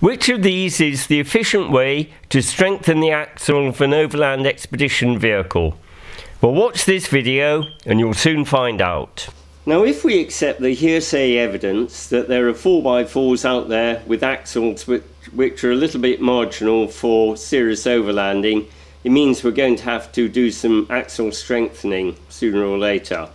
Which of these is the efficient way to strengthen the axle of an overland expedition vehicle? Well, watch this video and you'll soon find out. Now, if we accept the hearsay evidence that there are 4x4s out there with axles which, which are a little bit marginal for serious overlanding, it means we're going to have to do some axle strengthening sooner or later.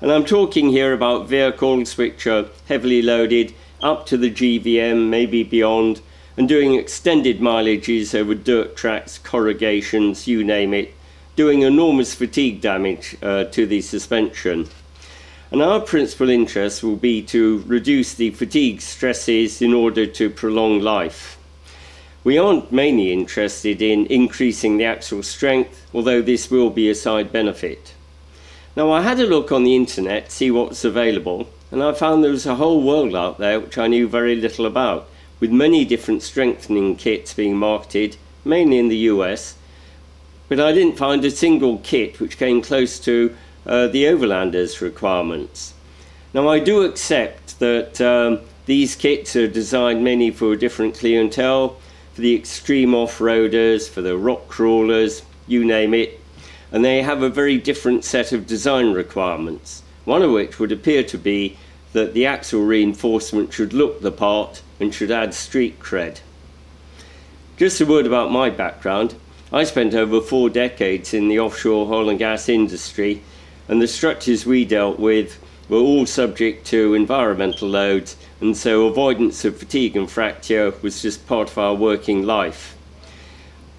And I'm talking here about vehicles which are heavily loaded up to the GVM, maybe beyond, and doing extended mileages over dirt tracks, corrugations, you name it, doing enormous fatigue damage uh, to the suspension. And our principal interest will be to reduce the fatigue stresses in order to prolong life. We aren't mainly interested in increasing the axle strength, although this will be a side benefit. Now I had a look on the internet, see what's available, and I found there was a whole world out there which I knew very little about, with many different strengthening kits being marketed, mainly in the US, but I didn't find a single kit which came close to uh, the overlanders' requirements. Now, I do accept that um, these kits are designed mainly for a different clientele, for the extreme off-roaders, for the rock crawlers, you name it, and they have a very different set of design requirements, one of which would appear to be that the axle reinforcement should look the part and should add street cred. Just a word about my background. I spent over four decades in the offshore oil and gas industry and the structures we dealt with were all subject to environmental loads, and so avoidance of fatigue and fracture was just part of our working life.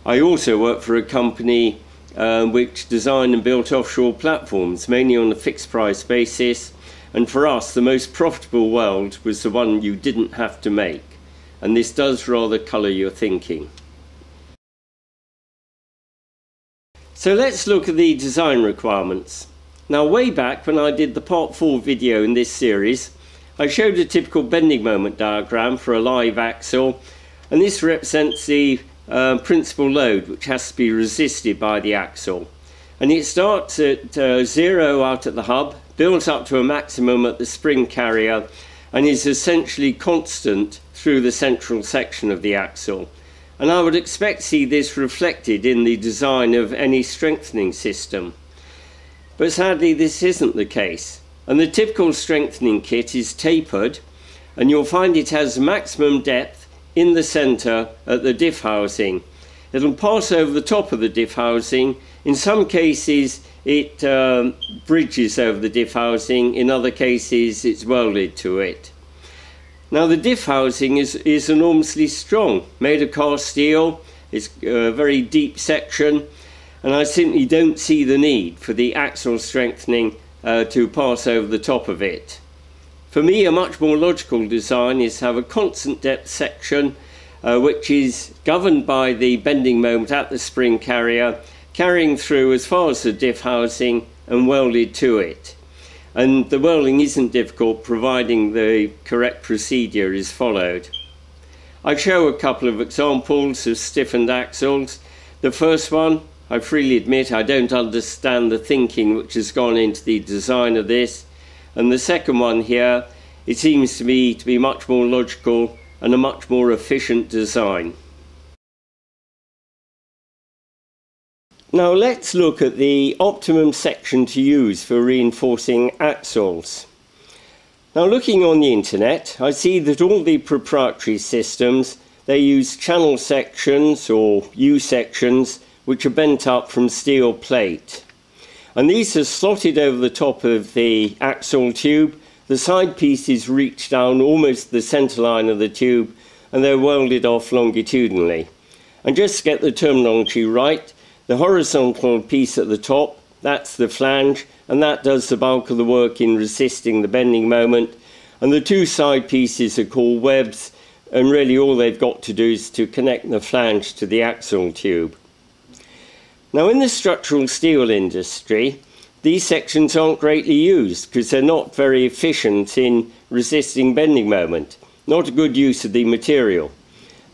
I also worked for a company um, which designed and built offshore platforms, mainly on a fixed price basis. And for us, the most profitable weld was the one you didn't have to make. And this does rather colour your thinking. So let's look at the design requirements. Now way back when I did the part 4 video in this series, I showed a typical bending moment diagram for a live axle and this represents the uh, principal load which has to be resisted by the axle. And it starts at uh, zero out at the hub, builds up to a maximum at the spring carrier and is essentially constant through the central section of the axle. And I would expect to see this reflected in the design of any strengthening system. But sadly, this isn't the case. And the typical strengthening kit is tapered, and you'll find it has maximum depth in the centre at the diff housing. It'll pass over the top of the diff housing. In some cases, it um, bridges over the diff housing. In other cases, it's welded to it. Now, the diff housing is, is enormously strong, made of cast steel. It's a very deep section and I simply don't see the need for the axle strengthening uh, to pass over the top of it. For me, a much more logical design is to have a constant depth section uh, which is governed by the bending moment at the spring carrier, carrying through as far as the diff housing and welded to it. And the welding isn't difficult providing the correct procedure is followed. I show a couple of examples of stiffened axles. The first one I freely admit I don't understand the thinking which has gone into the design of this. And the second one here, it seems to me to be much more logical and a much more efficient design. Now let's look at the optimum section to use for reinforcing axles. Now looking on the internet, I see that all the proprietary systems, they use channel sections or U sections which are bent up from steel plate. And these are slotted over the top of the axle tube. The side pieces reach down almost the center line of the tube and they're welded off longitudinally. And just to get the terminology right, the horizontal piece at the top, that's the flange, and that does the bulk of the work in resisting the bending moment. And the two side pieces are called webs, and really all they've got to do is to connect the flange to the axle tube. Now, in the structural steel industry, these sections aren't greatly used because they're not very efficient in resisting bending moment, not a good use of the material.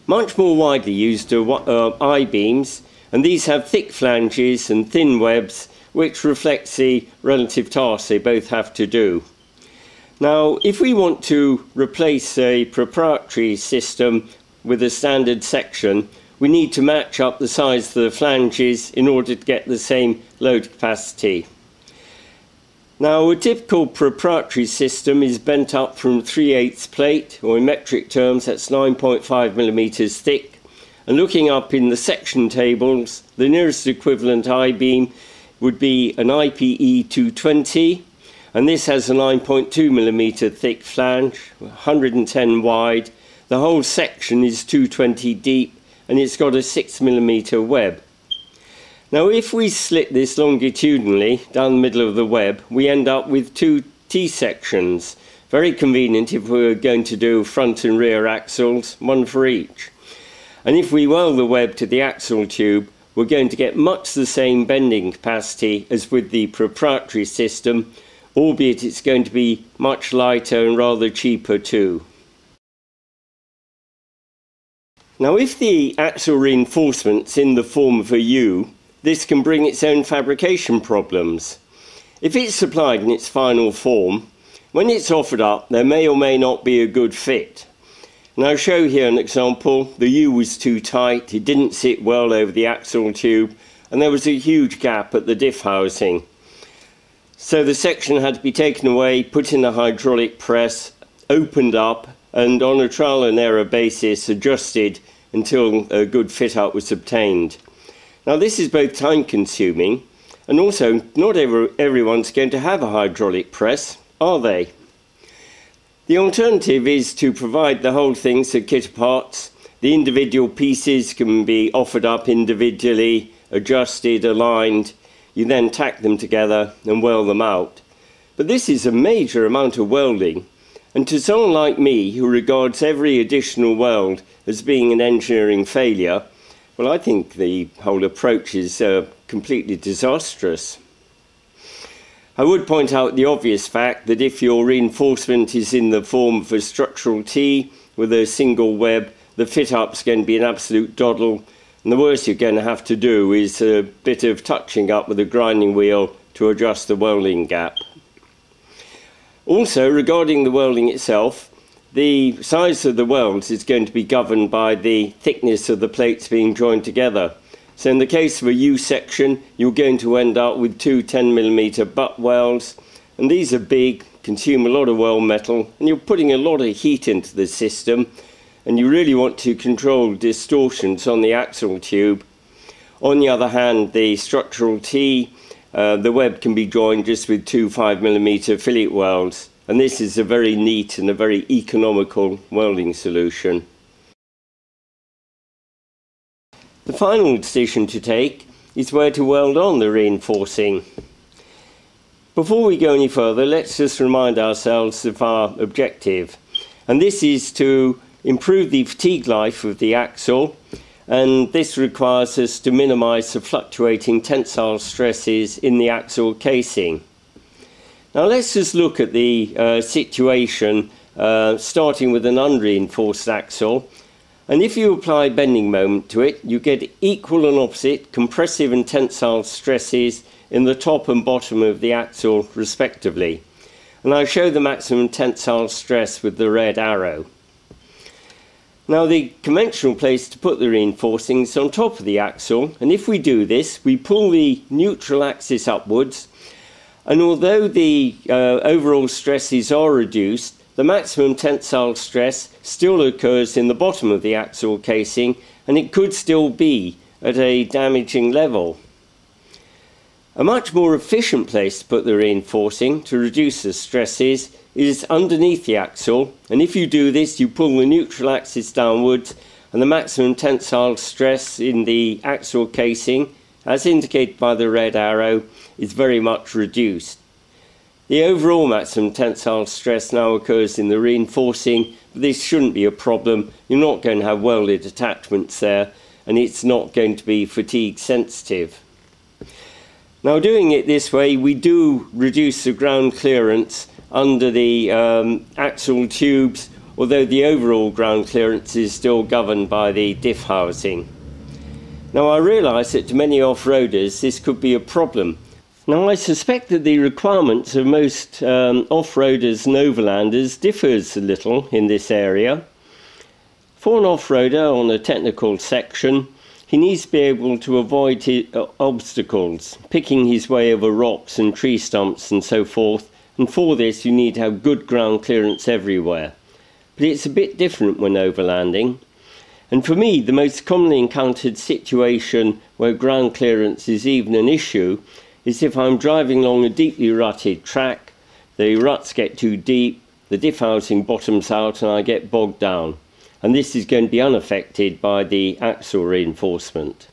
Much more widely used are uh, I-beams, and these have thick flanges and thin webs, which reflects the relative tasks they both have to do. Now, if we want to replace a proprietary system with a standard section, we need to match up the size of the flanges in order to get the same load capacity. Now, a typical proprietary system is bent up from 3 8 plate, or in metric terms, that's 9.5 millimeters thick. And looking up in the section tables, the nearest equivalent I beam would be an IPE 220, and this has a 9.2 millimeter thick flange, 110 wide. The whole section is 220 deep, and it's got a 6 millimeter web. Now if we slit this longitudinally down the middle of the web, we end up with two T-sections. Very convenient if we were going to do front and rear axles, one for each. And if we weld the web to the axle tube, we're going to get much the same bending capacity as with the proprietary system, albeit it's going to be much lighter and rather cheaper too. Now if the axle reinforcement's in the form of a U, this can bring its own fabrication problems. If it's supplied in its final form, when it's offered up, there may or may not be a good fit. And I'll show here an example. The U was too tight, it didn't sit well over the axle tube, and there was a huge gap at the diff housing. So the section had to be taken away, put in a hydraulic press, opened up, and on a trial and error basis adjusted until a good fit out was obtained. Now, this is both time consuming and also not every, everyone's going to have a hydraulic press, are they? The alternative is to provide the whole thing so kit parts. The individual pieces can be offered up individually, adjusted, aligned. You then tack them together and weld them out. But this is a major amount of welding. And to someone like me, who regards every additional weld as being an engineering failure, well, I think the whole approach is uh, completely disastrous. I would point out the obvious fact that if your reinforcement is in the form of a structural T with a single web, the fit up's going to be an absolute doddle, and the worst you're going to have to do is a bit of touching up with a grinding wheel to adjust the welding gap. Also, regarding the welding itself, the size of the welds is going to be governed by the thickness of the plates being joined together. So in the case of a U section, you're going to end up with two 10 millimeter butt welds, and these are big, consume a lot of weld metal, and you're putting a lot of heat into the system, and you really want to control distortions on the axle tube. On the other hand, the structural T, uh, the web can be joined just with two 5 millimeter fillet welds. And this is a very neat and a very economical welding solution. The final decision to take is where to weld on the reinforcing. Before we go any further, let's just remind ourselves of our objective. And this is to improve the fatigue life of the axle, and this requires us to minimize the fluctuating tensile stresses in the axle casing. Now let's just look at the uh, situation uh, starting with an unreinforced axle. And if you apply bending moment to it, you get equal and opposite compressive and tensile stresses in the top and bottom of the axle respectively. And I show the maximum tensile stress with the red arrow. Now the conventional place to put the reinforcing is on top of the axle and if we do this we pull the neutral axis upwards and although the uh, overall stresses are reduced, the maximum tensile stress still occurs in the bottom of the axle casing and it could still be at a damaging level. A much more efficient place to put the reinforcing to reduce the stresses is underneath the axle and if you do this you pull the neutral axis downwards and the maximum tensile stress in the axle casing as indicated by the red arrow is very much reduced. The overall maximum tensile stress now occurs in the reinforcing, but this shouldn't be a problem. You're not going to have welded attachments there, and it's not going to be fatigue sensitive. Now doing it this way, we do reduce the ground clearance under the um, axle tubes, although the overall ground clearance is still governed by the diff housing. Now I realise that to many off-roaders this could be a problem now, I suspect that the requirements of most um, off-roaders and overlanders differs a little in this area. For an off-roader on a technical section, he needs to be able to avoid his, uh, obstacles, picking his way over rocks and tree stumps and so forth, and for this you need to have good ground clearance everywhere. But it's a bit different when overlanding. And for me, the most commonly encountered situation where ground clearance is even an issue is if I'm driving along a deeply rutted track, the ruts get too deep, the diff housing bottoms out and I get bogged down and this is going to be unaffected by the axle reinforcement.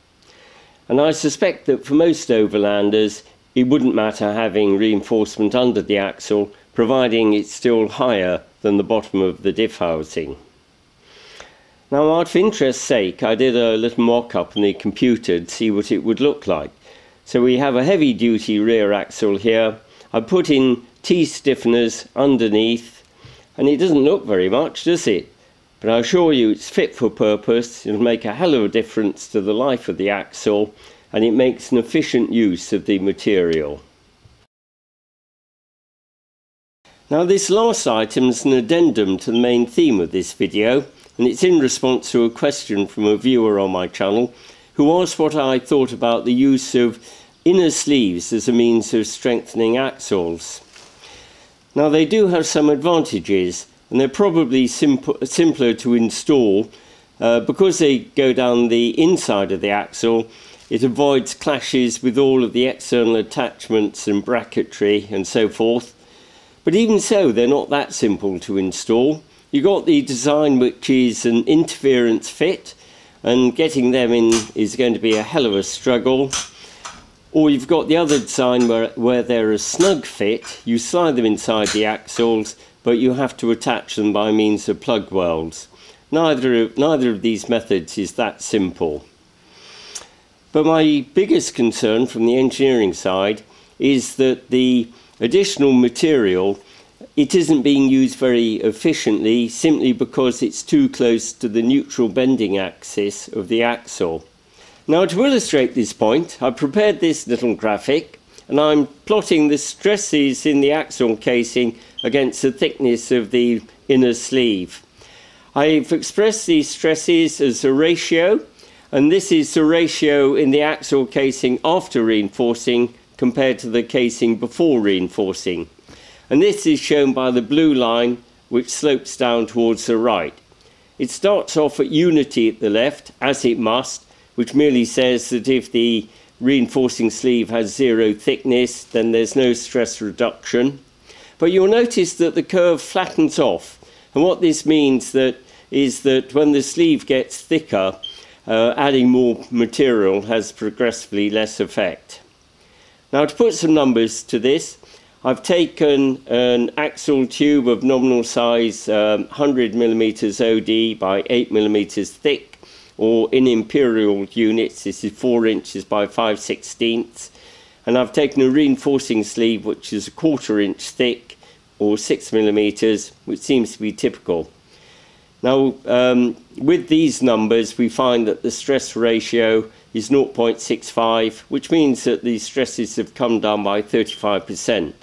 And I suspect that for most overlanders, it wouldn't matter having reinforcement under the axle, providing it's still higher than the bottom of the diff housing. Now, out of interest's sake, I did a little mock-up on the computer to see what it would look like. So we have a heavy-duty rear axle here. I put in T-stiffeners underneath, and it doesn't look very much, does it? But I assure you it's fit for purpose, it'll make a hell of a difference to the life of the axle and it makes an efficient use of the material. Now this last item is an addendum to the main theme of this video and it's in response to a question from a viewer on my channel who asked what I thought about the use of inner sleeves as a means of strengthening axles. Now they do have some advantages and they're probably simple, simpler to install uh, because they go down the inside of the axle it avoids clashes with all of the external attachments and bracketry and so forth but even so they're not that simple to install you've got the design which is an interference fit and getting them in is going to be a hell of a struggle or you've got the other design where, where they're a snug fit you slide them inside the axles but you have to attach them by means of plug welds. Neither neither of these methods is that simple. But my biggest concern from the engineering side is that the additional material it isn't being used very efficiently simply because it's too close to the neutral bending axis of the axle. Now to illustrate this point, I prepared this little graphic and I'm plotting the stresses in the axle casing against the thickness of the inner sleeve. I've expressed these stresses as a ratio, and this is the ratio in the axle casing after reinforcing compared to the casing before reinforcing. And this is shown by the blue line, which slopes down towards the right. It starts off at unity at the left, as it must, which merely says that if the reinforcing sleeve has zero thickness, then there's no stress reduction. But you'll notice that the curve flattens off. And what this means that is that when the sleeve gets thicker, uh, adding more material has progressively less effect. Now to put some numbers to this, I've taken an axle tube of nominal size um, 100 millimeters OD by 8 millimeters thick, or in imperial units, this is 4 inches by 5 sixteenths, and I've taken a reinforcing sleeve which is a quarter inch thick or six millimeters which seems to be typical. Now um, with these numbers we find that the stress ratio is 0.65 which means that the stresses have come down by 35%.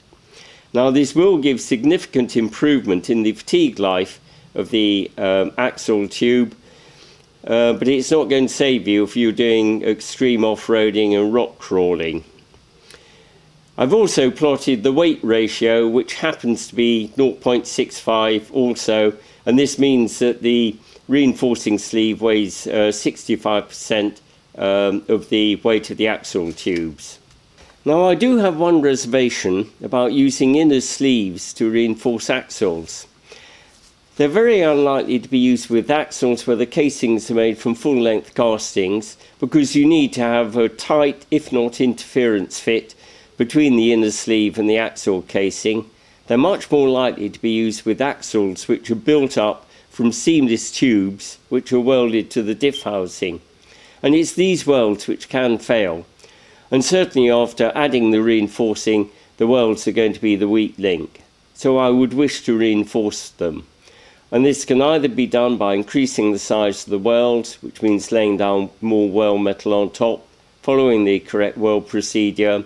Now this will give significant improvement in the fatigue life of the um, axle tube uh, but it's not going to save you if you're doing extreme off-roading and rock crawling. I've also plotted the weight ratio, which happens to be 0.65 also, and this means that the reinforcing sleeve weighs 65% uh, um, of the weight of the axle tubes. Now I do have one reservation about using inner sleeves to reinforce axles. They're very unlikely to be used with axles where the casings are made from full-length castings because you need to have a tight, if not interference fit, between the inner sleeve and the axle casing, they're much more likely to be used with axles which are built up from seamless tubes which are welded to the diff housing. And it's these welds which can fail. And certainly after adding the reinforcing, the welds are going to be the weak link. So I would wish to reinforce them. And this can either be done by increasing the size of the weld, which means laying down more weld metal on top, following the correct weld procedure,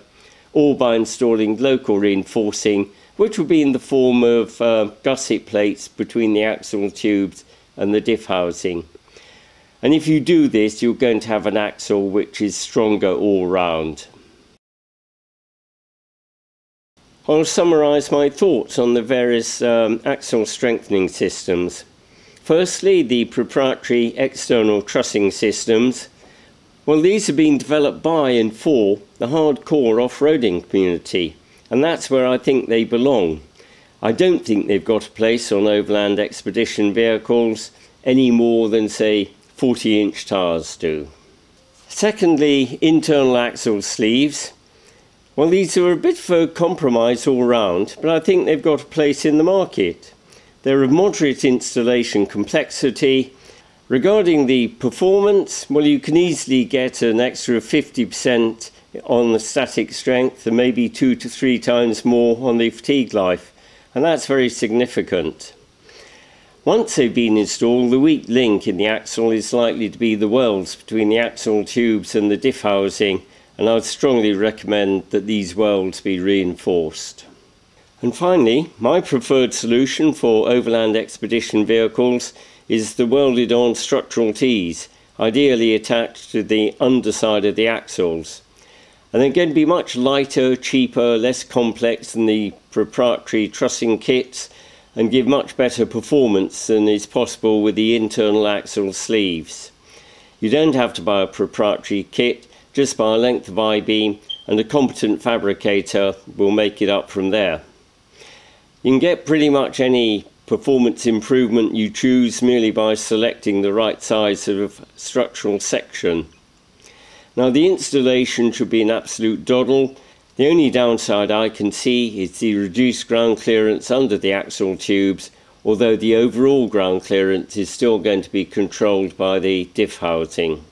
or by installing local reinforcing, which will be in the form of uh, gusset plates between the axle tubes and the diff housing. And if you do this, you're going to have an axle which is stronger all round. I'll summarise my thoughts on the various um, axle strengthening systems. Firstly, the proprietary external trussing systems. Well, these have been developed by and for the hardcore off-roading community, and that's where I think they belong. I don't think they've got a place on overland expedition vehicles any more than, say, 40 inch tyres do. Secondly, internal axle sleeves. Well, these are a bit of a compromise all round, but I think they've got a place in the market. They're of moderate installation complexity. Regarding the performance, well, you can easily get an extra 50% on the static strength and maybe two to three times more on the fatigue life, and that's very significant. Once they've been installed, the weak link in the axle is likely to be the welds between the axle tubes and the diff housing, and I would strongly recommend that these welds be reinforced. And finally, my preferred solution for overland expedition vehicles is the welded on structural tees, ideally attached to the underside of the axles. And they're going to be much lighter, cheaper, less complex than the proprietary trussing kits and give much better performance than is possible with the internal axle sleeves. You don't have to buy a proprietary kit, just buy a length of I-beam and a competent fabricator will make it up from there. You can get pretty much any performance improvement you choose merely by selecting the right size of structural section. Now the installation should be an absolute doddle. The only downside I can see is the reduced ground clearance under the axle tubes, although the overall ground clearance is still going to be controlled by the diff housing.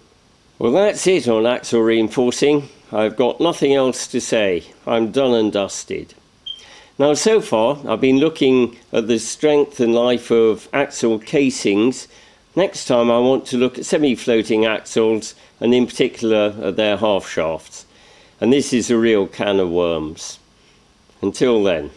Well, that's it on axle reinforcing. I've got nothing else to say. I'm done and dusted. Now, so far, I've been looking at the strength and life of axle casings. Next time, I want to look at semi-floating axles and in particular at their half shafts. And this is a real can of worms. Until then.